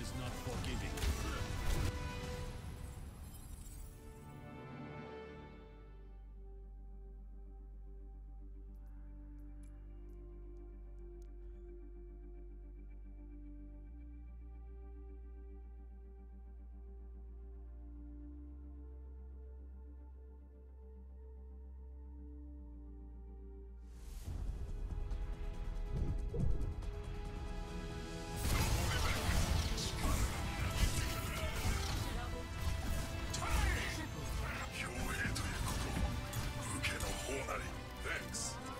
is not forgiving. Thanks.